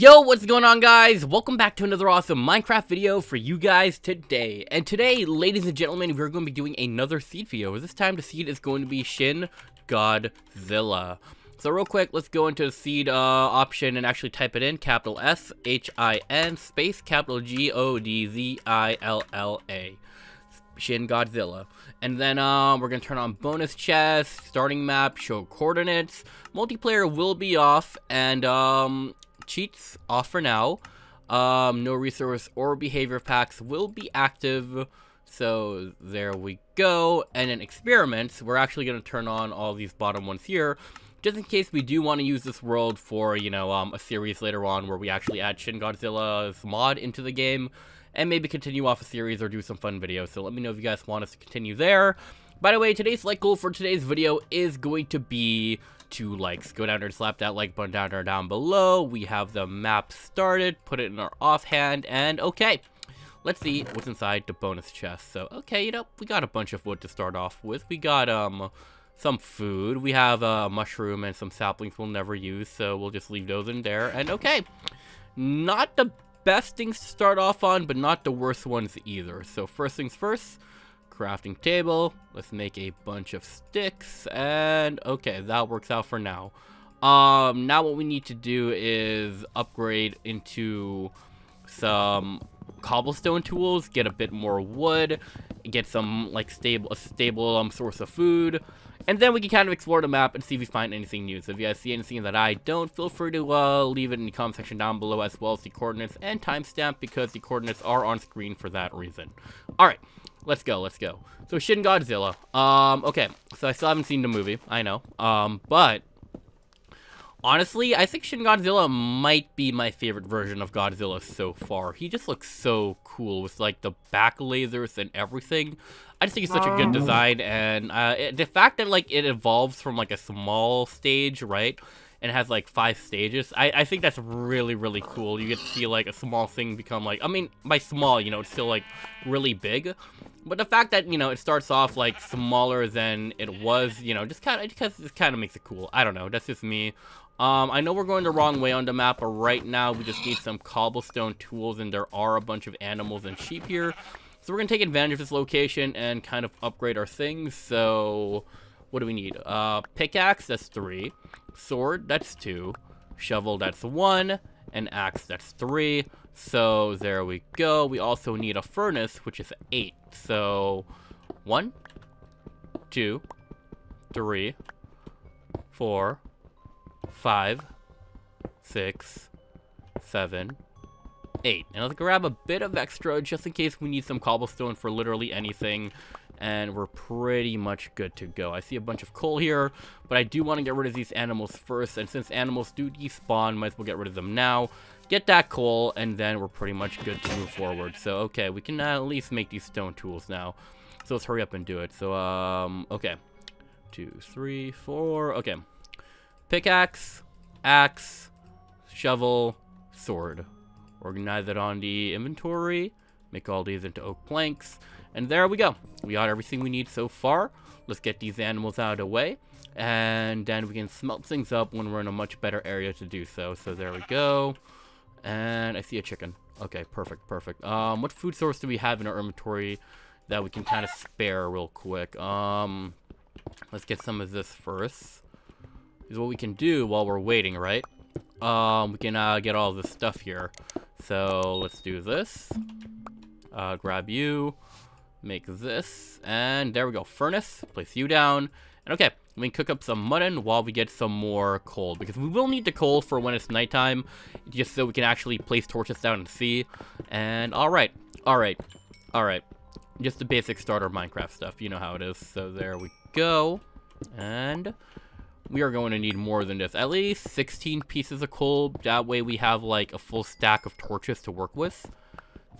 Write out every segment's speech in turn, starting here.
Yo, what's going on guys? Welcome back to another awesome Minecraft video for you guys today. And today, ladies and gentlemen, we're going to be doing another seed video. This time the seed is going to be Shin Godzilla. So real quick, let's go into the seed uh, option and actually type it in. Capital S H I N space capital G O D Z I L L A. Shin Godzilla. And then um, we're going to turn on bonus chest, starting map, show coordinates. Multiplayer will be off, and um, cheats off for now. Um, no resource or behavior packs will be active. So there we go. And in experiments, we're actually going to turn on all these bottom ones here. Just in case we do want to use this world for, you know, um, a series later on where we actually add Shin Godzilla's mod into the game. And maybe continue off a series or do some fun videos. So let me know if you guys want us to continue there. By the way, today's like goal for today's video is going to be two likes. Go down there and slap that like button down there down below. We have the map started, put it in our offhand, and okay. Let's see what's inside the bonus chest. So, okay, you know, we got a bunch of wood to start off with. We got, um, some food. We have a mushroom and some saplings we'll never use, so we'll just leave those in there. And okay, not the best things to start off on, but not the worst ones either. So first things first, crafting table. Let's make a bunch of sticks. And okay, that works out for now. Um, now what we need to do is upgrade into some cobblestone tools, get a bit more wood, get some like stable, a stable um, source of food, and then we can kind of explore the map and see if we find anything new. So if you guys see anything that I don't, feel free to uh, leave it in the comment section down below as well as the coordinates and timestamp because the coordinates are on screen for that reason. Alright, let's go, let's go. So Shin Godzilla. Um, okay, so I still haven't seen the movie, I know. Um, but honestly, I think Shin Godzilla might be my favorite version of Godzilla so far. He just looks so cool with like the back lasers and everything. I just think it's such a good design, and uh, it, the fact that like it evolves from like a small stage, right? and has like five stages. I, I think that's really, really cool. You get to see like a small thing become like, I mean, by small, you know, it's still like really big. But the fact that, you know, it starts off like smaller than it was, you know, just kind of, it kind of makes it cool. I don't know. That's just me. Um, I know we're going the wrong way on the map, but right now we just need some cobblestone tools, and there are a bunch of animals and sheep here. So we're going to take advantage of this location and kind of upgrade our things. So, what do we need? Uh, pickaxe, that's three. Sword, that's two. Shovel, that's one. And axe, that's three. So, there we go. We also need a furnace, which is eight. So, one, two, three, four, five, six, seven, eight. And let's grab a bit of extra just in case we need some cobblestone for literally anything. And we're pretty much good to go. I see a bunch of coal here, but I do want to get rid of these animals first. And since animals do despawn, might as well get rid of them now. Get that coal, and then we're pretty much good to move forward. So, okay, we can at least make these stone tools now. So let's hurry up and do it. So, um, okay. Two, three, four, okay. Pickaxe, axe, shovel, sword. Organize it on the inventory. Make all these into oak planks. And there we go. We got everything we need so far. Let's get these animals out of the way. And then we can smelt things up when we're in a much better area to do so. So there we go. And I see a chicken. Okay, perfect, perfect. Um, what food source do we have in our inventory that we can kind of spare real quick? Um, let's get some of this first. Is what we can do while we're waiting, right? Um, we can uh, get all this stuff here. So let's do this. Uh, grab you, make this, and there we go. Furnace, place you down. And okay, we can cook up some mutton while we get some more coal. Because we will need the coal for when it's nighttime, just so we can actually place torches down and see. And alright, alright, alright. Just the basic starter Minecraft stuff, you know how it is. So there we go. And we are going to need more than this. At least 16 pieces of coal. That way we have like a full stack of torches to work with.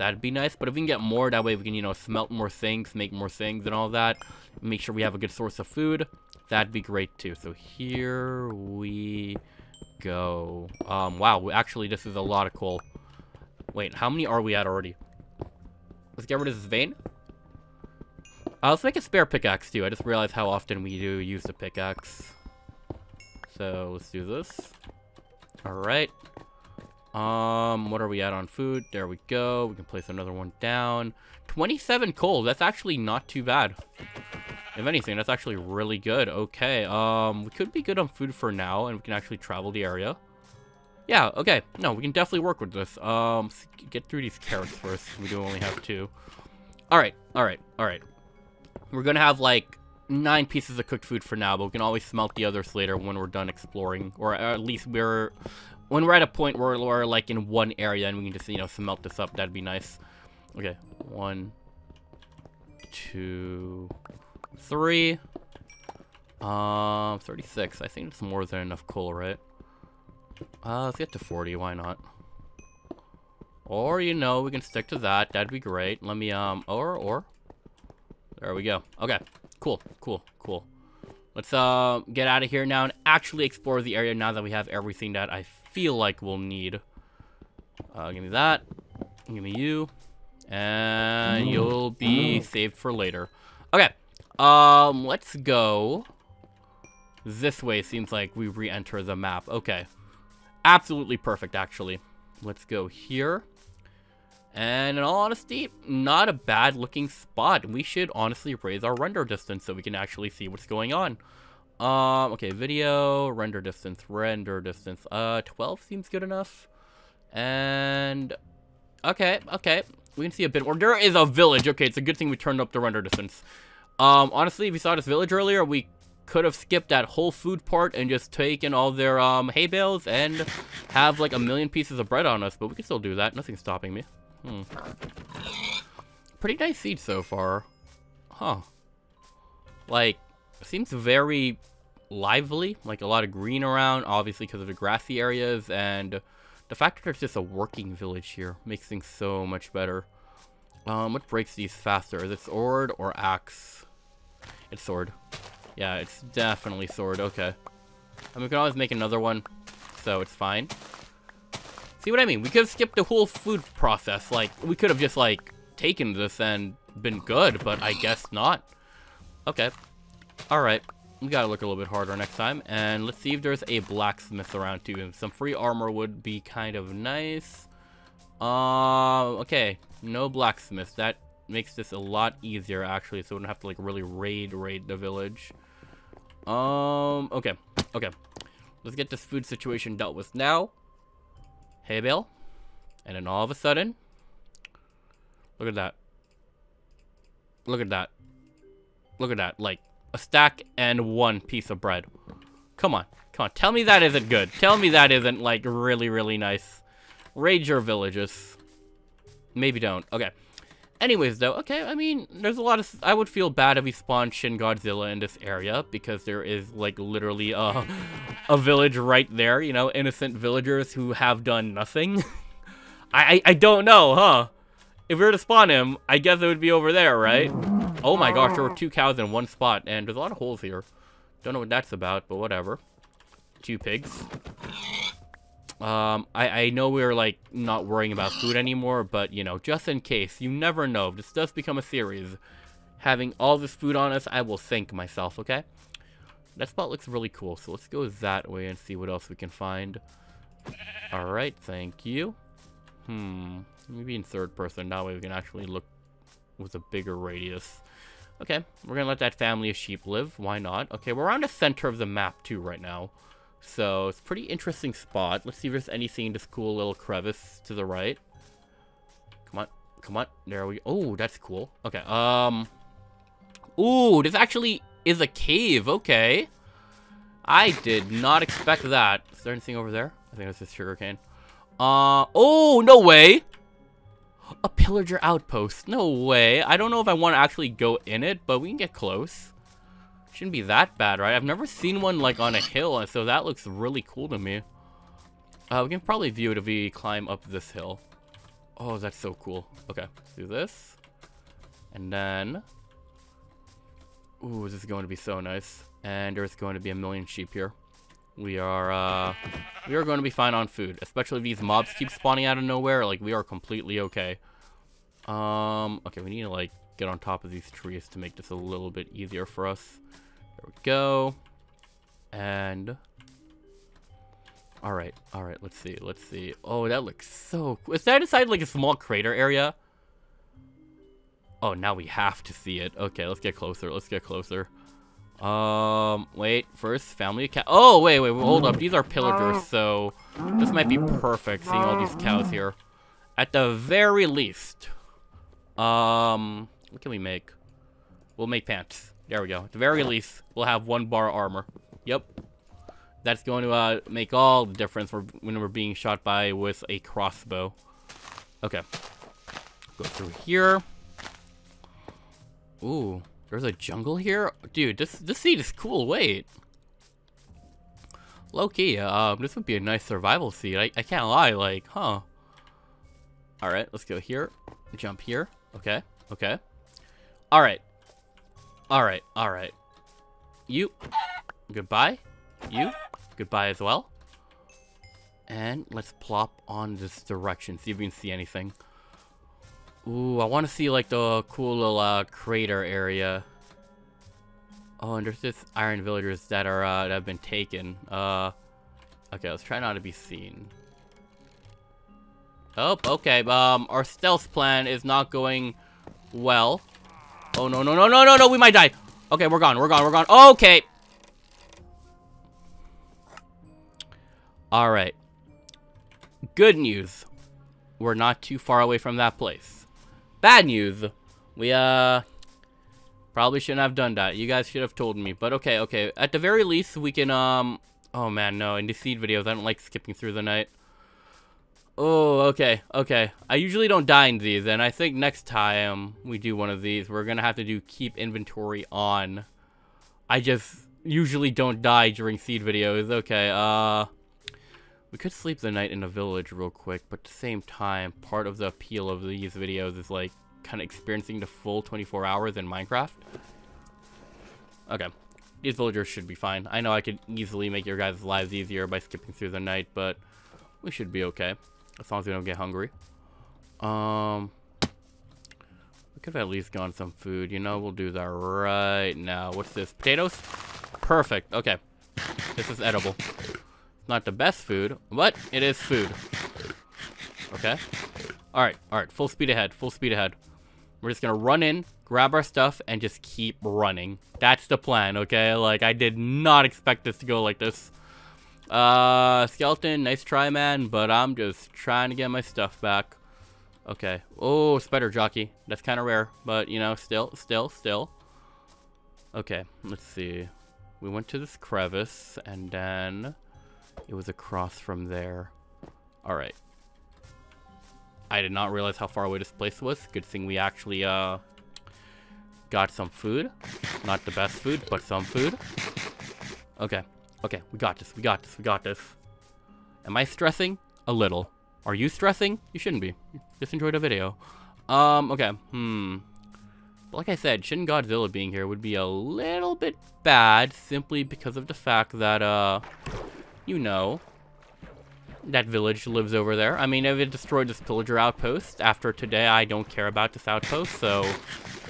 That'd be nice. But if we can get more, that way we can, you know, smelt more things, make more things and all that. Make sure we have a good source of food. That'd be great too. So here we go. Um, wow, actually this is a lot of coal. Wait, how many are we at already? Let's get rid of this vein. Uh, let's make a spare pickaxe too. I just realized how often we do use the pickaxe. So let's do this. Alright. Um, what are we at on food? There we go. We can place another one down. 27 coal. That's actually not too bad. If anything, that's actually really good. Okay, um, we could be good on food for now, and we can actually travel the area. Yeah, okay. No, we can definitely work with this. Um, get through these carrots first. We do only have two. Alright, alright, alright. We're gonna have, like, nine pieces of cooked food for now, but we can always smelt the others later when we're done exploring. Or at least we're... When we're at a point where we're, like, in one area and we can just, you know, smelt this up, that'd be nice. Okay, one, two, three. Um, 36. I think it's more than enough coal, right? Uh, let's get to 40. Why not? Or, you know, we can stick to that. That'd be great. Let me, um, or, or. There we go. Okay. Cool, cool, cool. Let's, uh, get out of here now and actually explore the area now that we have everything that I feel like we'll need. Uh, give me that. Give me you. And you'll be saved for later. Okay. Um, let's go. This way seems like we re-enter the map. Okay. Absolutely perfect, actually. Let's go here. And in all honesty, not a bad looking spot. We should honestly raise our render distance so we can actually see what's going on. Um, okay, video, render distance, render distance. Uh, 12 seems good enough. And, okay, okay. We can see a bit more. There is a village. Okay, it's a good thing we turned up the render distance. Um, honestly, if you saw this village earlier, we could have skipped that whole food part and just taken all their um, hay bales and have like a million pieces of bread on us, but we can still do that. Nothing's stopping me. Hmm. Pretty nice seed so far. Huh. Like, seems very lively, like a lot of green around, obviously because of the grassy areas, and the fact that there's just a working village here makes things so much better. Um, what breaks these faster? Is it sword or axe? It's sword. Yeah, it's definitely sword. Okay. And we can always make another one, so it's fine. See what I mean? We could have skipped the whole food process. Like, we could have just, like, taken this and been good, but I guess not. Okay. Alright. We gotta look a little bit harder next time. And let's see if there's a blacksmith around, too. Some free armor would be kind of nice. Um, okay. No blacksmith. That makes this a lot easier, actually, so we don't have to, like, really raid, raid the village. Um, okay. Okay. Let's get this food situation dealt with now. Hay bale. And then all of a sudden, look at that. Look at that. Look at that. Like, a stack and one piece of bread. Come on. Come on. Tell me that isn't good. Tell me that isn't, like, really, really nice. Raid your villages. Maybe don't. Okay. Anyways, though, okay, I mean, there's a lot of... I would feel bad if we spawned Shin Godzilla in this area, because there is, like, literally a, a village right there, you know, innocent villagers who have done nothing. I, I, I don't know, huh? If we were to spawn him, I guess it would be over there, right? Oh my gosh, there were two cows in one spot, and there's a lot of holes here. Don't know what that's about, but whatever. Two pigs. Um, I, I know we're, like, not worrying about food anymore, but, you know, just in case, you never know. If This does become a series. Having all this food on us, I will thank myself, okay? That spot looks really cool, so let's go that way and see what else we can find. Alright, thank you. Hmm, maybe in third person, that way we can actually look with a bigger radius. Okay, we're gonna let that family of sheep live, why not? Okay, we're around the center of the map too right now. So it's a pretty interesting spot. Let's see if there's anything in this cool little crevice to the right. Come on. Come on. There we. Oh, that's cool. Okay. Um. Ooh, this actually is a cave. Okay. I did not expect that. Is there anything over there? I think that's just sugarcane. Uh, oh, no way. A pillager outpost. No way. I don't know if I want to actually go in it, but we can get close. Shouldn't be that bad, right? I've never seen one, like, on a hill, so that looks really cool to me. Uh, we can probably view it if we climb up this hill. Oh, that's so cool. Okay, let's do this. And then... Ooh, this is going to be so nice. And there's going to be a million sheep here. We are, uh... We are going to be fine on food. Especially if these mobs keep spawning out of nowhere. Like, we are completely okay. Um, okay, we need to, like, get on top of these trees to make this a little bit easier for us. There we go. And Alright, alright, let's see, let's see. Oh, that looks so cool. Is that inside like a small crater area? Oh, now we have to see it. Okay, let's get closer, let's get closer. Um, wait, first, family of cow. Oh, wait, wait, wait, hold up. These are pillagers, so this might be perfect, seeing all these cows here. At the very least, um, what can we make? We'll make pants. There we go. At the very least, we'll have one bar armor. Yep. That's going to uh, make all the difference when we're being shot by with a crossbow. Okay. Go through here. Ooh. There's a jungle here? Dude, this this seed is cool. Wait. Low-key, um, this would be a nice survival seed. I, I can't lie, like, huh. Alright, let's go here. Jump here. Okay, okay. Alright. Alright, alright. You. Goodbye. You. Goodbye as well. And let's plop on this direction, see if we can see anything. Ooh, I want to see like the cool little uh, crater area. Oh, and there's just iron villagers that are uh, that have been taken. Uh, okay, let's try not to be seen. Oh, okay. Um, our stealth plan is not going well. Oh no no no no no no! We might die. Okay, we're gone. We're gone. We're gone. Okay. All right. Good news. We're not too far away from that place. Bad news. We, uh, probably shouldn't have done that. You guys should have told me. But okay, okay. At the very least, we can, um, oh man, no. In the seed videos, I don't like skipping through the night. Oh, okay, okay. I usually don't die in these, and I think next time we do one of these, we're gonna have to do keep inventory on. I just usually don't die during seed videos. Okay, uh... We could sleep the night in a village real quick, but at the same time, part of the appeal of these videos is like kind of experiencing the full 24 hours in Minecraft. Okay. These villagers should be fine. I know I could easily make your guys' lives easier by skipping through the night, but we should be okay. As long as we don't get hungry. Um, we could have at least gone some food. You know, we'll do that right now. What's this? Potatoes? Perfect. Okay. This is edible. Not the best food, but it is food. Okay. Alright, alright. Full speed ahead. Full speed ahead. We're just gonna run in, grab our stuff, and just keep running. That's the plan, okay? Like, I did not expect this to go like this. Uh, skeleton, nice try, man, but I'm just trying to get my stuff back. Okay. Oh, spider jockey. That's kind of rare, but, you know, still, still, still. Okay, let's see. We went to this crevice, and then... It was across from there. Alright. I did not realize how far away this place was. Good thing we actually, uh, got some food. Not the best food, but some food. Okay. Okay, we got this, we got this, we got this. Am I stressing? A little. Are you stressing? You shouldn't be. Just enjoy the video. Um, okay. Hmm. But like I said, Shin Godzilla being here would be a little bit bad simply because of the fact that, uh, you know, that village lives over there. I mean, if it destroyed this pillager outpost after today, I don't care about this outpost, so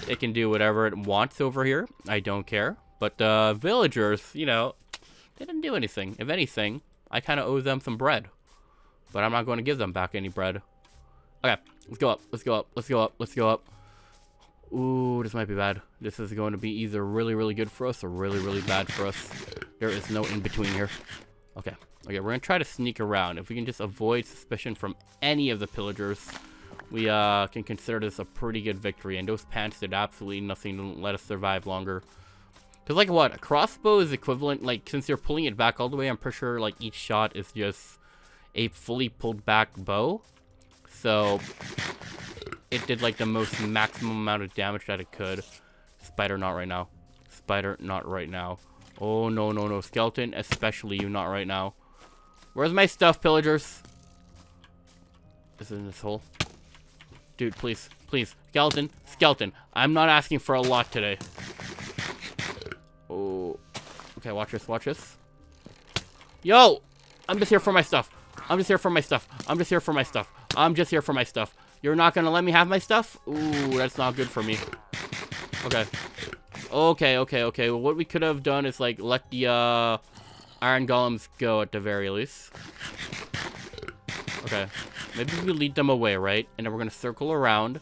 it can do whatever it wants over here. I don't care. But the uh, villagers, you know, they didn't do anything. If anything, I kind of owe them some bread. But I'm not going to give them back any bread. Okay, let's go up. Let's go up. Let's go up. Let's go up. Ooh, this might be bad. This is going to be either really, really good for us or really, really bad for us. There is no in between here. Okay. Okay, we're gonna try to sneak around. If we can just avoid suspicion from any of the pillagers, we uh, can consider this a pretty good victory. And those pants did absolutely nothing to let us survive longer. Because, like, what? A crossbow is equivalent, like, since you're pulling it back all the way, I'm pretty sure, like, each shot is just a fully pulled back bow. So, it did, like, the most maximum amount of damage that it could. Spider, not right now. Spider, not right now. Oh, no, no, no. Skeleton, especially you, not right now. Where's my stuff, pillagers? Is it in this hole? Dude, please, please. Skeleton, skeleton. I'm not asking for a lot today. Oh. Okay, watch this, watch this. Yo! I'm just here for my stuff. I'm just here for my stuff. I'm just here for my stuff. I'm just here for my stuff. You're not gonna let me have my stuff? Ooh, that's not good for me. Okay. Okay, okay, okay. Well, what we could have done is, like, let the, uh... Iron golems go at the very least. Okay. Maybe we lead them away, right? And then we're gonna circle around.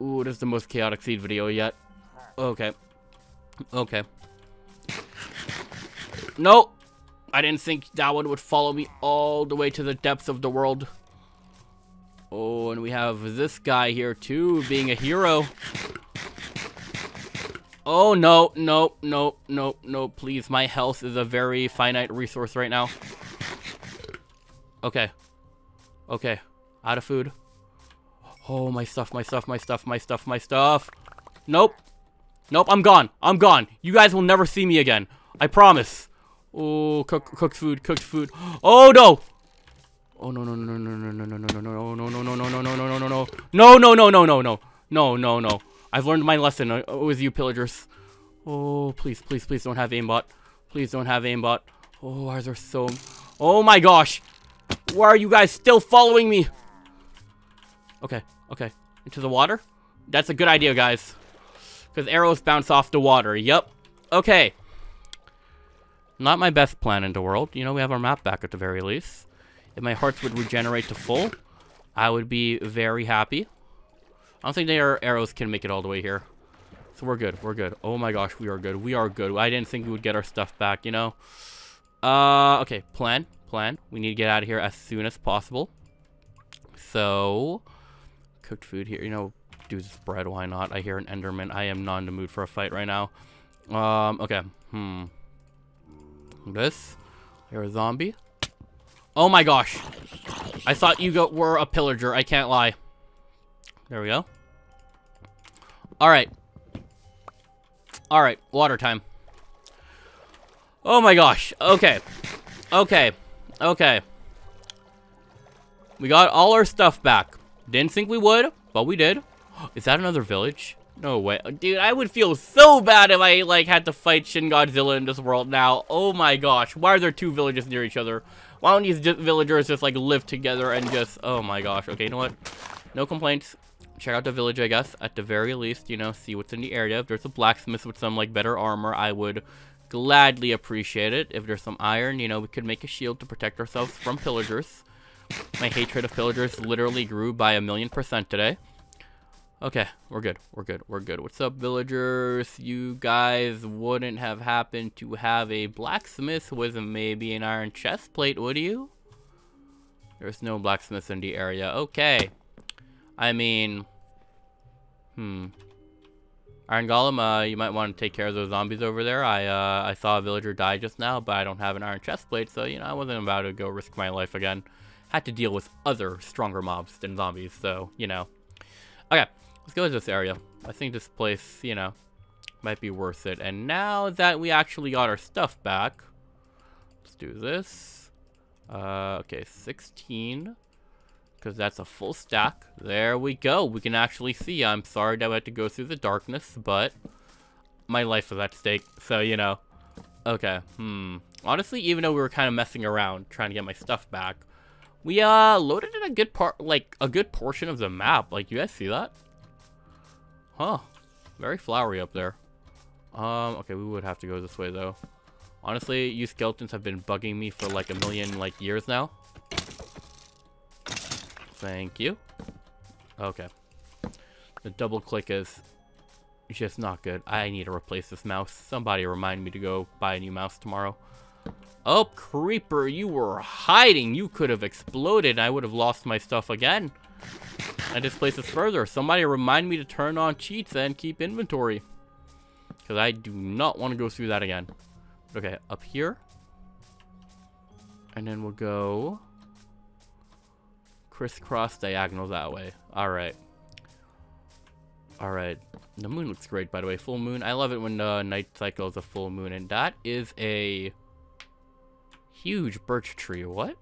Ooh, this is the most chaotic seed video yet. Okay. Okay. No! I didn't think that one would follow me all the way to the depths of the world. Oh, and we have this guy here too, being a hero. Oh, no, no, no, no, no, please. My health is a very finite resource right now. Okay. Okay. Out of food. Oh, my stuff, my stuff, my stuff, my stuff, my stuff. Nope. Nope, I'm gone. I'm gone. You guys will never see me again. I promise. Oh, cook, cooked food, cooked food. Oh, no. Oh, no, no, no, no, no, no, no, no, no, no, no, no, no, no, no, no, no, no, no. No, no, no, no, no, no. No, no, no. I've learned my lesson uh, with you pillagers. Oh, please, please, please don't have aimbot. Please don't have aimbot. Oh, why are there so... Oh my gosh. Why are you guys still following me? Okay, okay. Into the water? That's a good idea, guys. Because arrows bounce off the water. Yep. Okay. Not my best plan in the world. You know, we have our map back at the very least. If my hearts would regenerate to full, I would be very happy. I don't think their arrows can make it all the way here. So we're good. We're good. Oh my gosh, we are good. We are good. I didn't think we would get our stuff back, you know? Uh, okay. Plan. Plan. We need to get out of here as soon as possible. So, cooked food here. You know, do this bread. Why not? I hear an Enderman. I am not in the mood for a fight right now. Um, okay. Hmm. This. You're a zombie. Oh my gosh. I thought you go were a pillager. I can't lie. There we go. Alright. Alright, water time. Oh my gosh. Okay. Okay. Okay. We got all our stuff back. Didn't think we would, but we did. Is that another village? No way. Dude, I would feel so bad if I, like, had to fight Shin Godzilla in this world now. Oh my gosh. Why are there two villages near each other? Why don't these villagers just, like, live together and just... Oh my gosh. Okay, you know what? No complaints check out the village, I guess. At the very least, you know, see what's in the area. If there's a blacksmith with some, like, better armor, I would gladly appreciate it. If there's some iron, you know, we could make a shield to protect ourselves from pillagers. My hatred of pillagers literally grew by a million percent today. Okay, we're good. We're good. We're good. What's up, villagers? You guys wouldn't have happened to have a blacksmith with maybe an iron chest plate, would you? There's no blacksmith in the area. Okay. I mean, Hmm. Iron Golem, uh, you might want to take care of those zombies over there. I, uh, I saw a villager die just now, but I don't have an iron chest plate, so, you know, I wasn't about to go risk my life again. Had to deal with other stronger mobs than zombies, so, you know. Okay, let's go to this area. I think this place, you know, might be worth it. And now that we actually got our stuff back, let's do this. Uh, okay, 16 because that's a full stack. There we go. We can actually see. I'm sorry that I had to go through the darkness, but my life was at stake. So, you know. Okay, hmm. Honestly, even though we were kind of messing around trying to get my stuff back, we uh loaded in a good part, like a good portion of the map. Like, you guys see that? Huh. Very flowery up there. Um, okay, we would have to go this way though. Honestly, you skeletons have been bugging me for like a million like years now. Thank you. Okay. The double click is just not good. I need to replace this mouse. Somebody remind me to go buy a new mouse tomorrow. Oh, Creeper, you were hiding. You could have exploded. I would have lost my stuff again. And this place is further. Somebody remind me to turn on cheats and keep inventory. Because I do not want to go through that again. Okay, up here. And then we'll go crisscross diagonal that way. Alright. Alright. The moon looks great, by the way. Full moon. I love it when the night cycle is a full moon. And that is a huge birch tree. What?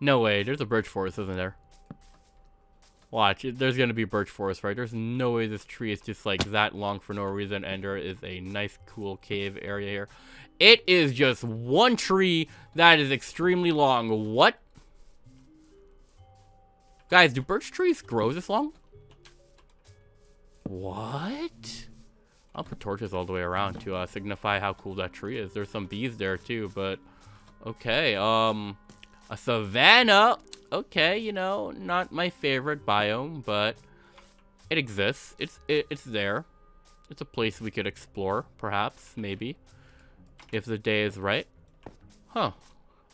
No way. There's a birch forest, isn't there? Watch. There's going to be birch forest, right? There's no way this tree is just like that long for no reason. And there is a nice, cool cave area here. It is just one tree that is extremely long. What? Guys, do birch trees grow this long? What? I'll put torches all the way around to uh, signify how cool that tree is. There's some bees there too, but okay. Um, a savanna. Okay, you know, not my favorite biome, but it exists. It's it, it's there. It's a place we could explore, perhaps, maybe, if the day is right. Huh.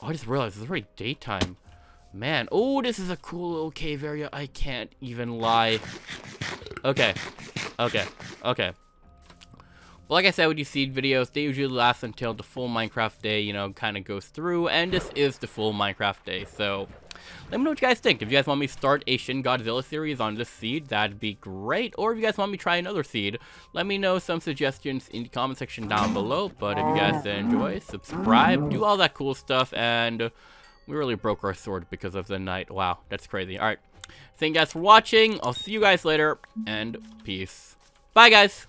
Oh, I just realized it's already daytime. Man, oh, this is a cool little cave area. I can't even lie. Okay, okay, okay. Well, like I said with these seed videos, they usually last until the full Minecraft day, you know, kind of goes through, and this is the full Minecraft day, so let me know what you guys think. If you guys want me to start a Shin Godzilla series on this seed, that'd be great, or if you guys want me to try another seed, let me know some suggestions in the comment section down below, but if you guys enjoy, subscribe, do all that cool stuff, and we really broke our sword because of the night. Wow, that's crazy. Alright, thank you guys for watching, I'll see you guys later, and peace. Bye, guys!